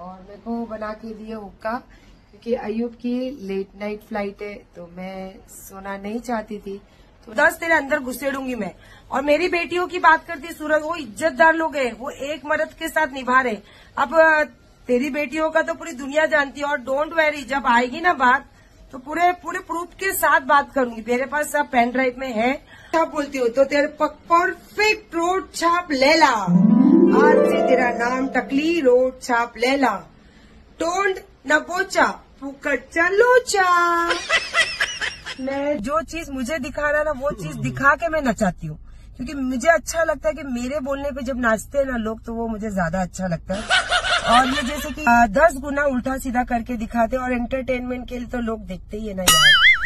और मेरे को बना के दिए हुक्का क्योंकि अयुब की लेट नाइट फ़्लाइट है तो मैं सोना नहीं चाहती थी। तो दस तेरे अंदर घुसेड़ूँगी मैं। और मेरी बेटियों की बात करती सूरज, वो इज्जतदार लोग हैं, वो एक मर्द के साथ निभा रहे अब तेरी बेटियों का तो पूरी दुनिया जानती है, और डोंट वेरी जब आएगी ना बात तो पूरे पूरे प्रूफ के साथ बात करूँगी। मेरे पास सब पेन ड्राइव में है। छाप बोलती हूँ? तो तेरे परफेक्ट रोड छाप ले ला तेरा नाम टकली रोड छाप ले ला टोंड न बोचा पुकच्चा लोचा मैं जो चीज़ मुझे दिखाना ना वो चीज़ दिखा के मैं नचाती हूँ। क्योंकि मुझे अच्छा लगता है कि मेरे बोलने पे जब नाचते हैं ना लोग तो वो मुझे ज़्यादा अच्छा लगता है। और ये जैसे कि दस गुना उल्टा सीधा करके दिखाते हैं और एंटरटेनमेंट के लिए तो लोग देखते ही है ना यार।